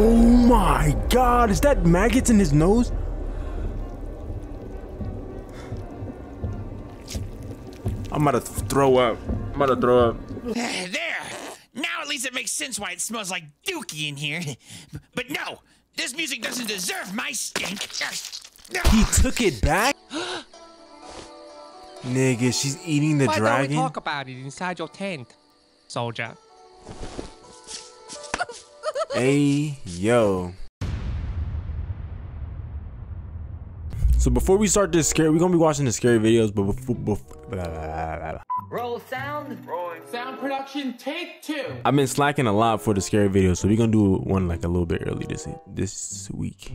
Oh my god, is that maggots in his nose? I'm about to throw up. I'm about to throw up. Ah, there! Now at least it makes sense why it smells like dookie in here. But no! This music doesn't deserve my stink! He took it back? Nigga, she's eating the Why dragon? don't we talk about it inside your tent, soldier? Hey, yo. So before we start this scary, we're gonna be watching the scary videos, but before, before blah, blah, blah, blah. Roll sound. Rolling. Sound production, take two. I've been slacking a lot for the scary videos, so we're gonna do one like a little bit early this this week.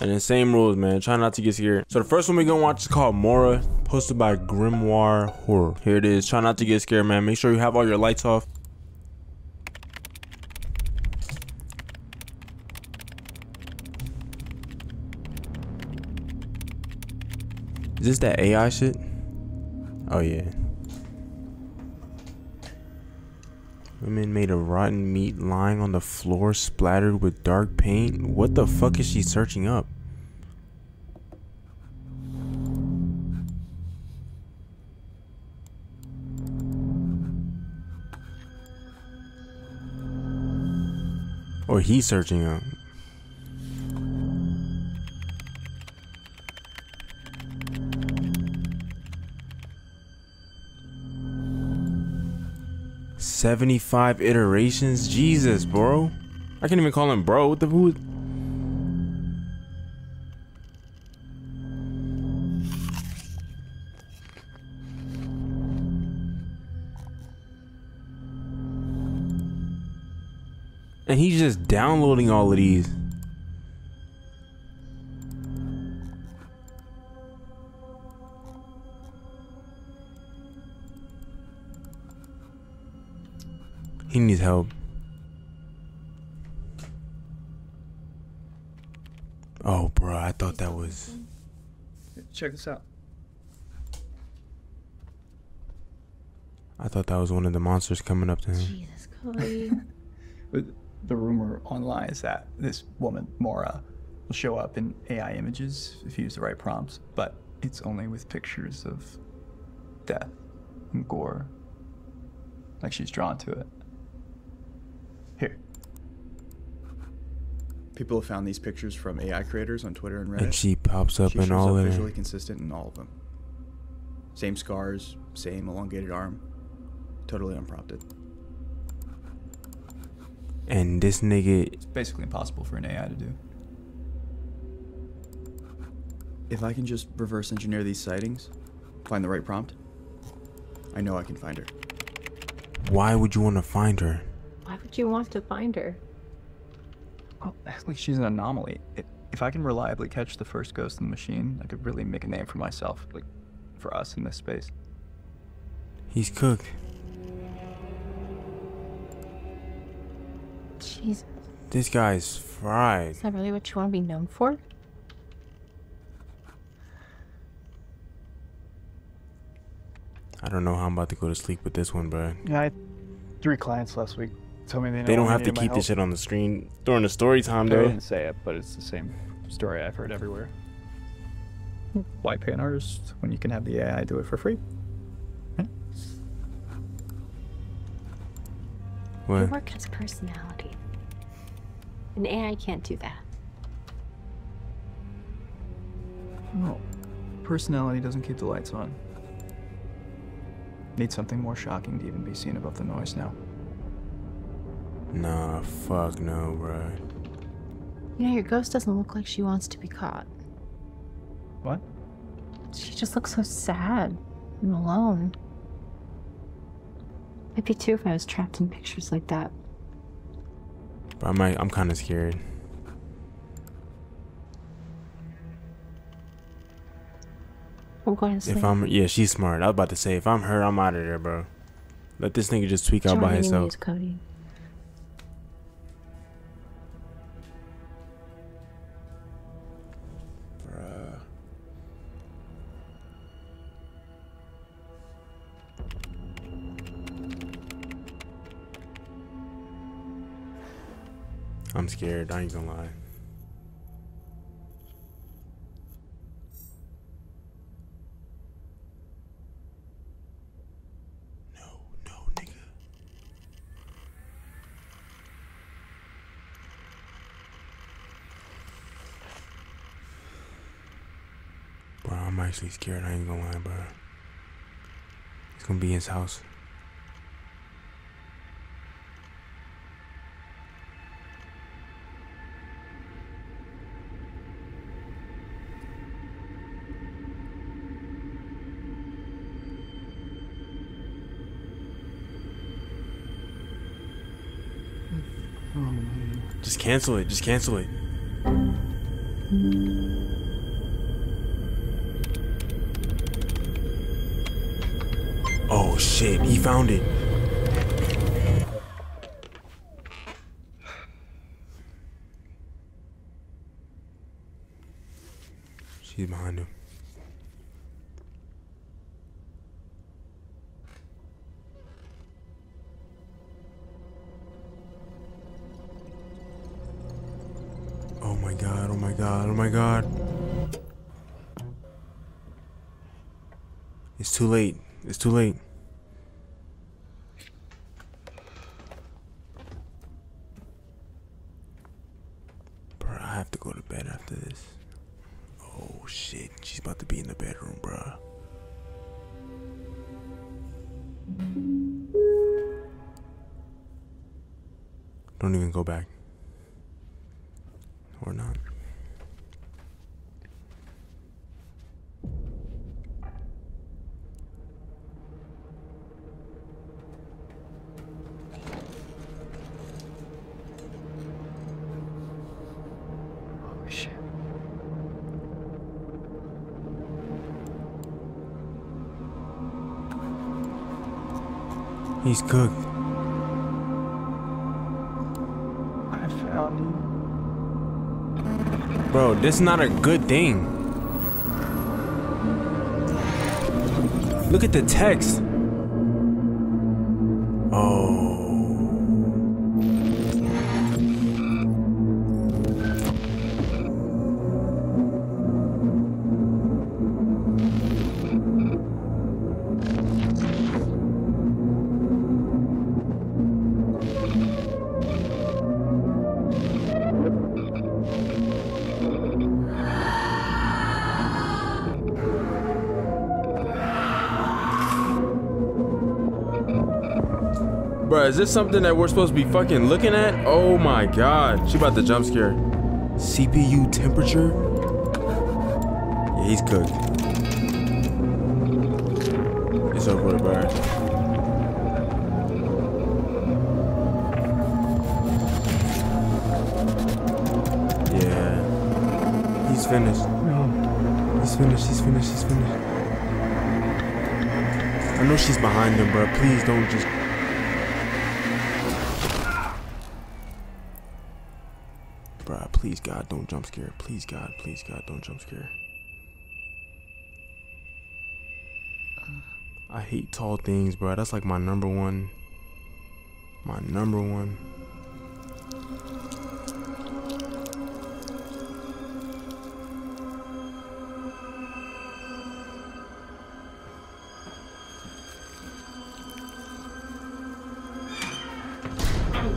And then same rules, man. Try not to get scared. So the first one we're gonna watch is called Mora, posted by Grimoire Horror. Here it is. Try not to get scared, man. Make sure you have all your lights off. Is this that AI shit? Oh yeah. Women made of rotten meat lying on the floor splattered with dark paint. What the fuck is she searching up? Or he's searching up. Seventy-five iterations, Jesus, bro. I can't even call him bro. What the who? And he's just downloading all of these. He needs help. Oh, bro, I thought that was. Check this out. I thought that was one of the monsters coming up to him. Jesus, Cody. But the rumor online is that this woman, Mora, will show up in AI images if you use the right prompts, but it's only with pictures of death and gore. Like she's drawn to it. Here. People have found these pictures from AI creators on Twitter and Reddit. And she pops up She in shows all up of visually them. consistent in all of them. Same scars, same elongated arm, totally unprompted. And this nigga, It's basically impossible for an AI to do. If I can just reverse engineer these sightings, find the right prompt, I know I can find her. why would you want to find her? Why would you want to find her? Well, actually, she's an anomaly. I- If I can reliably catch the first ghost in the machine, I could really make a name for myself, like for us in this space. He's cooked. Jesus. This guy's fried. Is that really what you want to be known for? I don't know how I'm about to go to sleep with this one, bro. Yeah, I had three clients last week. Told me they, They don't have to keep this shit on the screen during the story time, They though. didn't say it, but it's the same story I've heard everywhere. Why pay an artist when you can have the AI do it for free? Your What? work has personality. An AI can't do that. No. Personality doesn't keep the lights on. Need something more shocking to even be seen above the noise now. Nah, fuck no, bro. You know, your ghost doesn't look like she wants to be caught. What? She just looks so sad and alone. I'd be too if I was trapped in pictures like that. But I might, I'm kind of scared. I'm going to sleep. If I'm, yeah, she's smart. I was about to say, if I'm her, I'm out of there, bro. Let this nigga just tweak out by any himself. news, Cody. I'm scared. I ain't gonna lie. No, no, nigga. Bro, I'm actually scared. I ain't gonna lie, bro. It's gonna be his house. Cancel it. Just cancel it. Oh shit, he found it. She's behind him. Too late. It's too late. Bro, I have to go to bed after this. Oh shit, she's about to be in the bedroom, bro. Don't even go back. Or not. He's cooked. I found you. Bro, this is not a good thing. Look at the text. Oh. Bro, is this something that we're supposed to be fucking looking at? Oh my god. She about to jump scare. CPU temperature? Yeah, he's cooked. It's over with, bro. Yeah. He's finished. No. He's finished, he's finished, he's finished. I know she's behind him, bro. Please don't just Bruh, please God, don't jump scare. Please God, please God, don't jump scare. I hate tall things, bro. That's like my number one. My number one.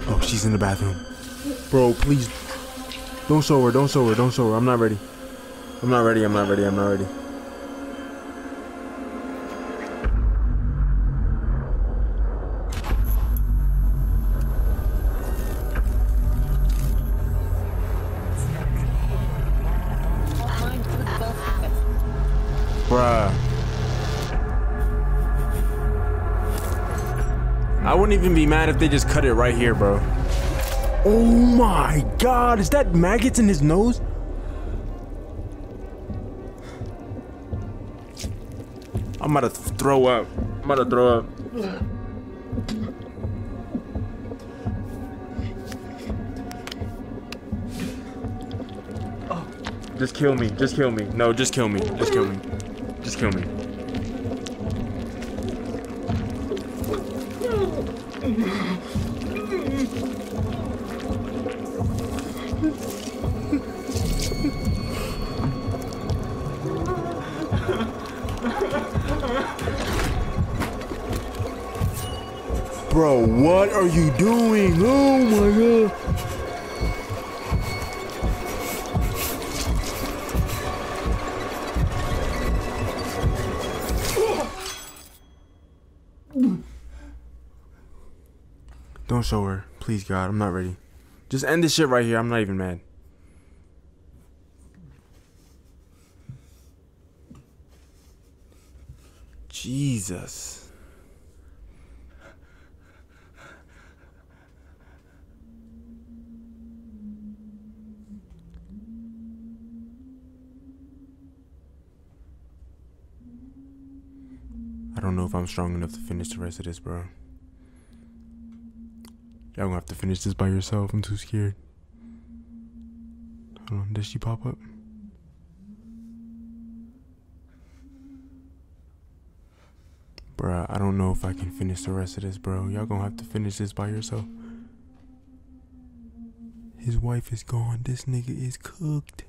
Oh, she's in the bathroom. Bro, please don't show her, don't show her, don't show her. I'm not ready. I'm not ready, I'm not ready, I'm not ready. Bruh. I wouldn't even be mad if they just cut it right here, bro. Oh my god, is that maggots in his nose? I'm about to throw up. I'm about to throw up. Just kill me. Just kill me. No, just kill me. Just kill me. Just kill me. Bro, what are you doing? Oh my god. Don't show her. Please, God. I'm not ready. Just end this shit right here. I'm not even mad. Jesus. I don't know if I'm strong enough to finish the rest of this, bro. Y'all gonna have to finish this by yourself. I'm too scared. Hold on, does she pop up? Bruh, I don't know if I can finish the rest of this, bro. Y'all gonna have to finish this by yourself. His wife is gone. This nigga is cooked.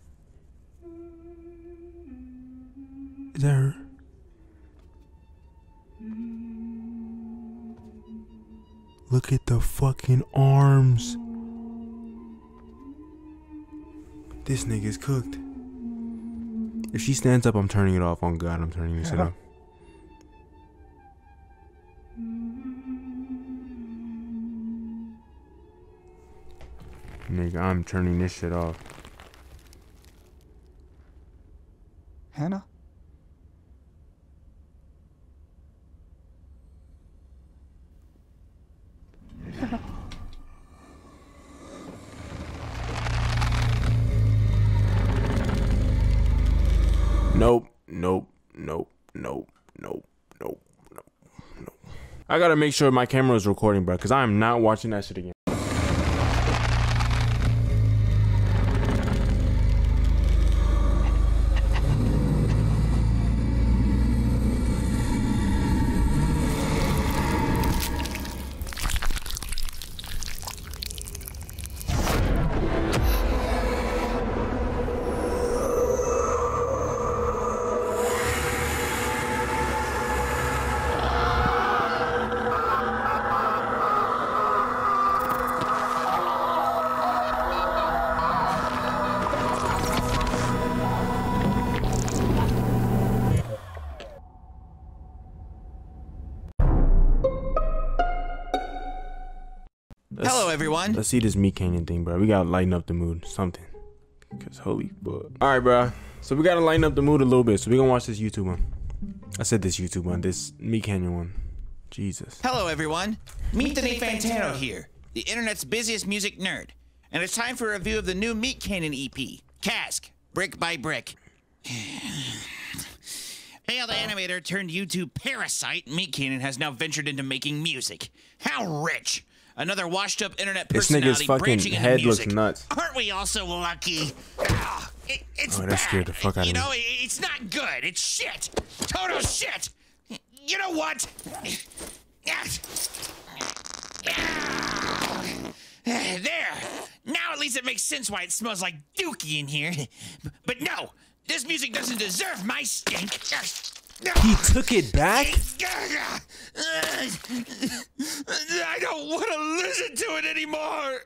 Is that her? Look at the fucking arms. This nigga's cooked. If she stands up, I'm turning it off. On God, I'm turning this shit off. Nigga, I'm turning this shit off. Hannah? Nope, nope, nope, nope, nope. I gotta make sure my camera is recording, bro, because I am not watching that shit again. Hello, everyone. Let's see this meat canyon thing, bro. We gotta lighten up the mood. Something. Cause holy fuck. All right, bro. So we gotta lighten up the mood a little bit. So we gonna watch this YouTube one. I said this YouTube one. This meat canyon one. Jesus. Hello, everyone. Meet Danny Fantano here, the internet's busiest music nerd. And it's time for a review of the new Meat Canyon EP, Cask, Brick by Brick. Failed animator turned YouTube parasite, Meat Canyon has now ventured into making music. How rich! Another washed up internet This nigga's fucking head looks nuts. Aren't we also lucky? Ah, it- it's Oh, that scared the fuck out of You me. know, it's not good. It's shit. Total shit. You know what? There. Now at least it makes sense why it smells like dookie in here. But no, this music doesn't deserve my stink. He took it back? I don't want to listen to it anymore.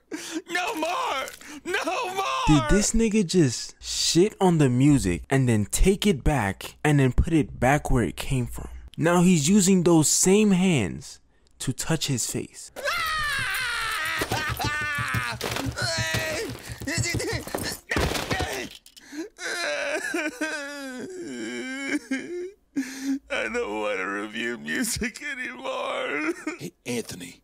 No more. No more. Did this nigga just shit on the music and then take it back and then put it back where it came from? Now he's using those same hands to touch his face. I don't want to review music anymore. Hey, Anthony.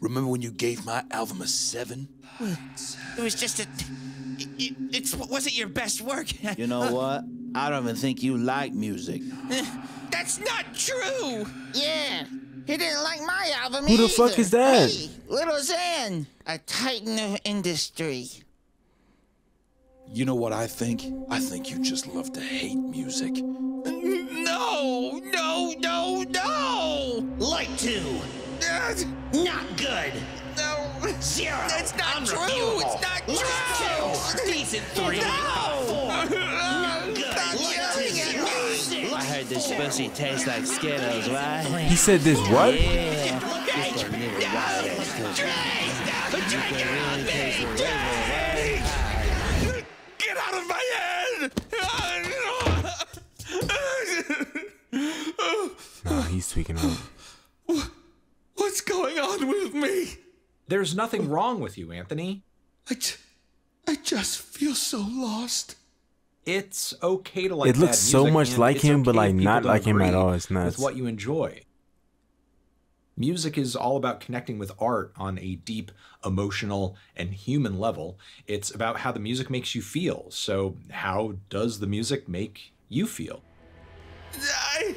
Remember when you gave my album a seven? It was just a. It, it it's, wasn't your best work. You know what? I don't even think you like music. That's not true. Yeah, he didn't like my album Who the either. fuck is that? Hey, Lil Xan, a titan of industry. You know what I think? I think you just love to hate music. No, no, no, no. Like to. Not good. No. Zero. It's not true. Unreviewable. It's not Like true. Decent three. I heard this pussy tastes like Skittles, right? He said this what? Yeah. This one never got it. You he's tweaking out. What's going on with me? There's nothing wrong with you, Anthony. I, j- I just feel so lost. It's okay to like It looks bad so music, much like it's him, but, like, not like him at all. It's not With what you enjoy. Music is all about connecting with art on a deep emotional and human level. It's about how the music makes you feel. So, how does the music make you feel? I, I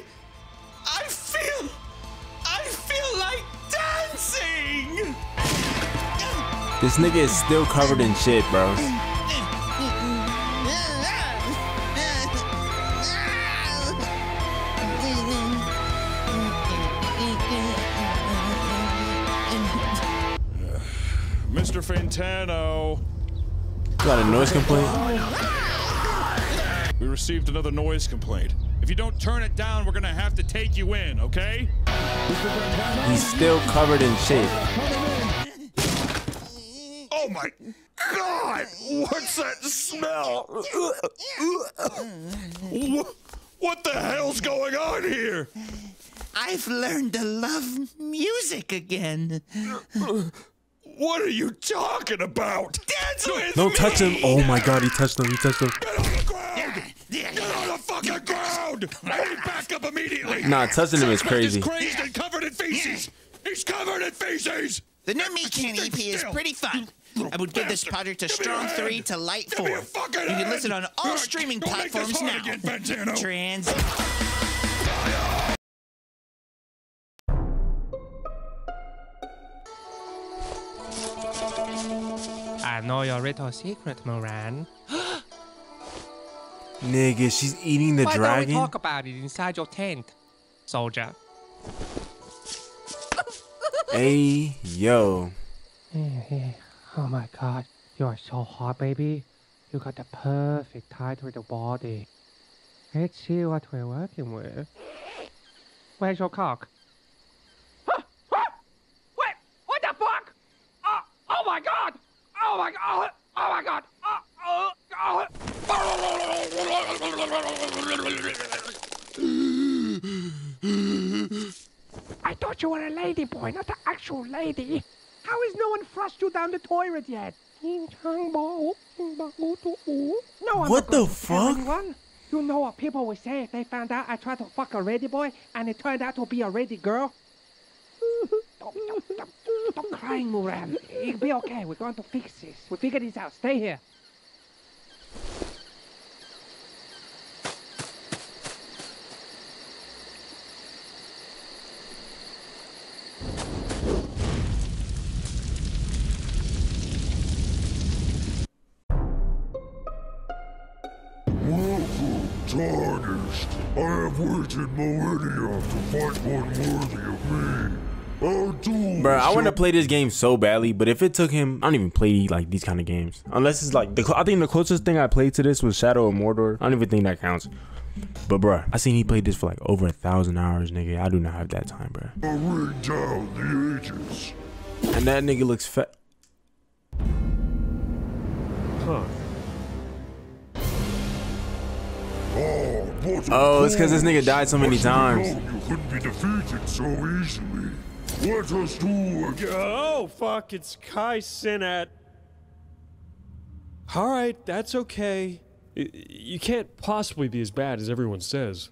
This nigga is still covered in shit, bro. Mr. Fantano. Got a noise complaint? We received another noise complaint. If you don't turn it down, we're gonna have to take you in, okay? He's still covered in shit. Oh my god! What's that smell? What the hell's going on here? I've learned to love music again. What are you talking about? Dance with Don't me! touch him. Oh my god, he touched him. He touched him. Get on the fucking ground! I need backup immediately! Nah, touching him is Suspect crazy. crazed and covered in feces! He's covered in feces! The new Meat Can EP is pretty fun. I would give this project a strong three to light four. You can listen on all streaming Don't make platforms now. again, Trans. I know your little secret, Moran. Nigga, she's eating the Why dragon. don't we talk about it inside your tent, soldier? Hey, yo. Oh my god, you are so hot, baby. You got the perfect height to the body. Let's see what we're working with. Where's your cock? Wait, what the fuck? Oh, oh my god! Oh my god! Oh my god! Oh, oh, oh. I thought you were a lady boy, not an actual lady. How is no one flushed you down the toilet yet? No, I'm What the going to tell fuck? anyone. You know what people would say if they found out I tried to fuck a ready boy and it turned out to be a ready girl? stop, stop, stop, stop crying, Muran. It'll be okay. We're going to fix this. We figure this out. Stay here. Millennia to one worthy of me. Bro, I want to shall play this game so badly, but if it took him, I don't even play like these kind of games. Unless it's like the I think the closest thing I played to this was Shadow of Mordor. I don't even think that counts. But bruh, I seen he played this for like over a thousand hours, nigga. I do not have that time, bruh. ring down the ages. And that nigga looks fat. Huh. Oh, what a it's 'cause this nigga died so many times. You couldn't be defeated so easily. Let us do again. Oh, fuck, it's Kai Cenat. Alright, that's okay. You can't possibly be as bad as everyone says.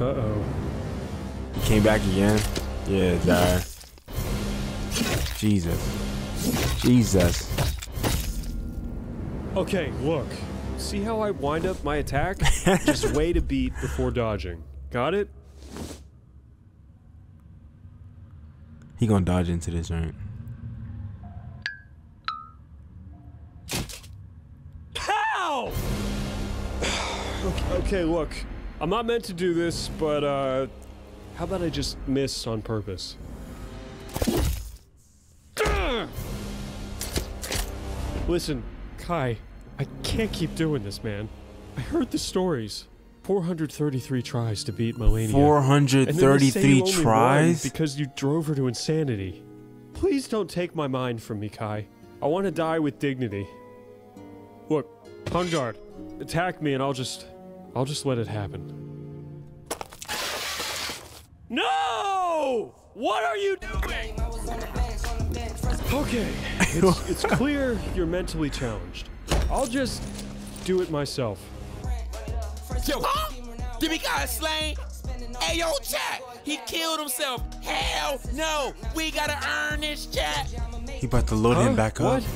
Uh oh. He came back again. Yeah, died. Jesus. Jesus. Okay, look. See how I wind up my attack? Just wait a beat before dodging. Got it? He gonna dodge into this, right? How? okay, look. I'm not meant to do this, but uh, how about I just miss on purpose? Listen, Kai, I can't keep doing this, man. I heard the stories. 433 tries to beat Malenia. 433 And then they say you only won tries? Because you drove her to insanity. Please don't take my mind from me, Kai. I want to die with dignity. Look, on guard. Attack me and I'll just I'll just let it happen. No! What are you doing? Okay, it's, it's clear you're mentally challenged. I'll just do it myself. Yo, huh? Did we got slain? Hey, yo, chat. He killed himself. Hell no. We gotta earn this chat. He about to load him back up. What?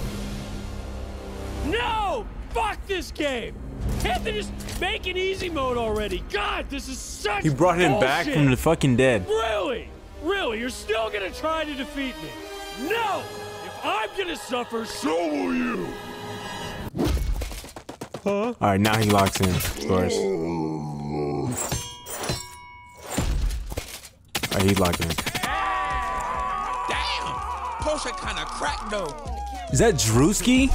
No! Fuck this game! Can't they just make an easy mode already? God, this is such He brought him back from the fucking dead. Really? Really? You're still gonna try to defeat me? No! If I'm gonna suffer, so will you! Huh? All right, now he locks in. Of course. All right, he's locked in. Damn. Potion kinda cracked though. Is that Drewski?